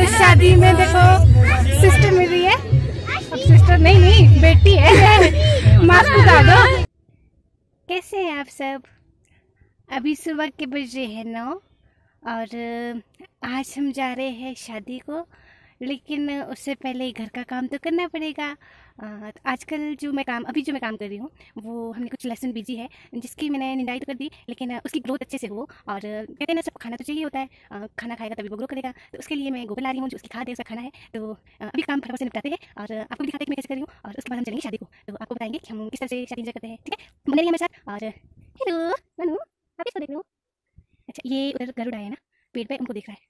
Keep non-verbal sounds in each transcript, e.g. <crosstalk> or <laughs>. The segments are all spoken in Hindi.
तो शादी में देखो सिस्टर मिल रही है। अब सिस्टर नहीं नहीं, बेटी है। मास्क उतार दो। कैसे हैं आप सब? अभी सुबह के बज रहे हैं नौ, और आज हम जा रहे हैं शादी को, लेकिन, उससे पहले घर का काम तो करना पड़ेगा। अ, आजकल जो मैं काम अभी जो मैं काम कर रही हूँ वो हमने कुछ लेसन बिज़ी है जिसकी मैंने निंदाई तो कर दी लेकिन उसकी ग्रोथ अच्छे से हो और कहते हैं ना सबको खाना तो चाहिए होता है खाना खाएगा तभी वो ग्रो करेगा तो उसके लिए मैं गोबर ला रही हूँ जो उसकी खाद है उसका खाना है तो अभी काम फटाफट से निपटाते हैं और आपको दिखाते हैं मैं कैसे कर रही हूँ और उसके बाद हम चलेंगे शादी को तो आपको बताएँगे कि हम किस तरह से शादी करते हैं ठीक है? रहिए हमारे साथ और हेलो मनु आप इसको देख अच्छा ये उधर गरुड़ आया ना पेड़ पे उनको देख रहा है।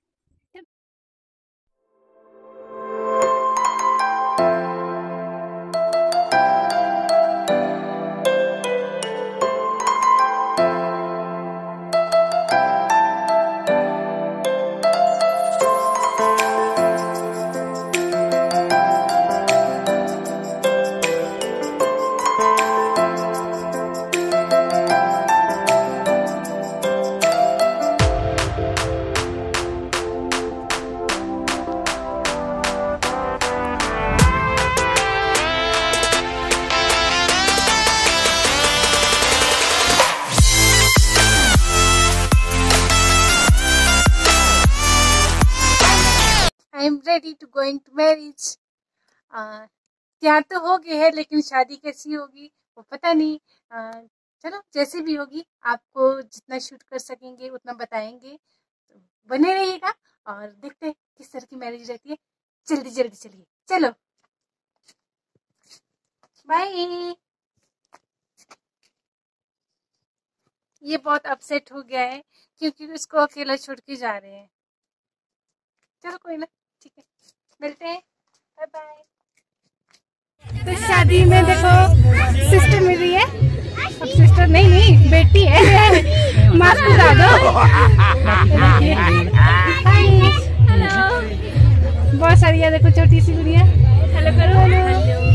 Ready to going to marriage तैयार तो हो गए हैं, लेकिन शादी कैसी होगी, वो पता नहीं। चलो, जैसे भी होगी, आपको जितना शूट कर सकेंगे, उतना बताएँगे। तो बने रहिएगा और देखते हैं किस तरह की मैरिज रहती है। जल्दी जल्दी चलिए। चलो। बाय ये बहुत अपसेट हो गया है, क्योंकि उसको अकेला छोड़ के जा रहे हैं। चलो, कोई ना। ठीक है। मिलते हैं। बाय बाय तो शादी में देखो सिस्टर मिल रही है। अब सिस्टर नहीं नहीं बेटी है। मास्क उतार दो बहुत सारी है देखो छोटी सी गुड़िया हेलो करो। हेलो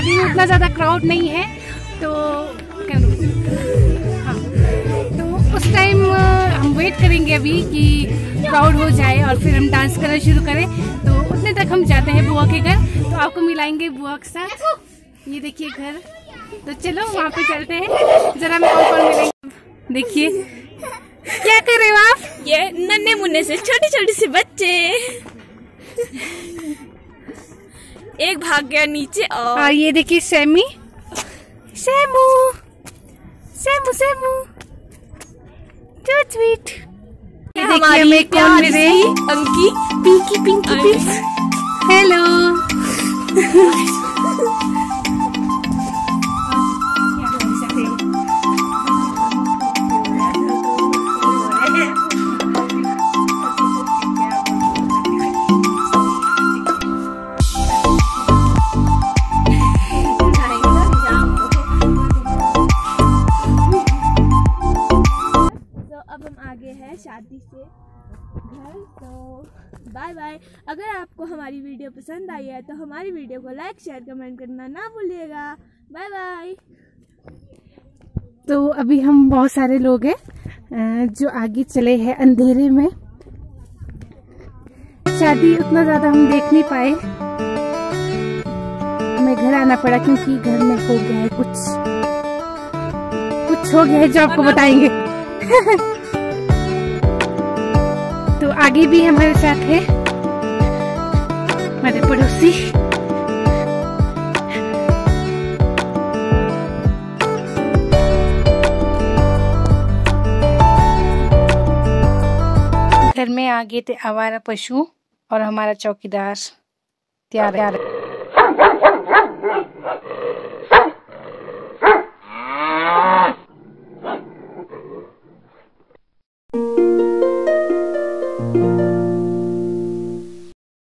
शादी में उतना ज़्यादा क्राउड नहीं है तो हाँ। तो उस टाइम हम वेट करेंगे अभी कि क्राउड हो जाए और फिर हम डांस करना शुरू करें। तो उतने तक हम जाते हैं बुआ के घर। तो आपको मिलाएँगे बुआ के साथ। ये देखिए घर। तो चलो, वहाँ पे चलते हैं। जरा मैं और कौन मिलेंगे? देखिए। क्या कर रहे हो आप? ये नन्हे मुन्ने से छोटे छोटे से बच्चे। एक भाग गया नीचे और आ, ये देखिए सेमी। सेमू। सेमू सेमू। टू ट्वीट हमारी कौन अंकी पिंकी पिंकी पिंकी हेलो तो बाय बाय अगर आपको हमारी वीडियो पसंद आई है तो हमारी वीडियो को लाइक शेयर कमेंट करना ना भूलिएगा. बाय बाय तो अभी हम बहुत सारे लोग हैं जो आगे चले हैं अंधेरे में. शादी उतना ज़्यादा हम देख नहीं पाए. हमें घर आना पड़ा क्योंकि घर में हो गया है कुछ. कुछ हो गया है जो आपको बताएँगे. <laughs> तो आगे भी हमारे साथ है। हमारे पड़ोसी। घर में आ गए थे आवारा पशु और हमारा चौकीदार। तैयार है।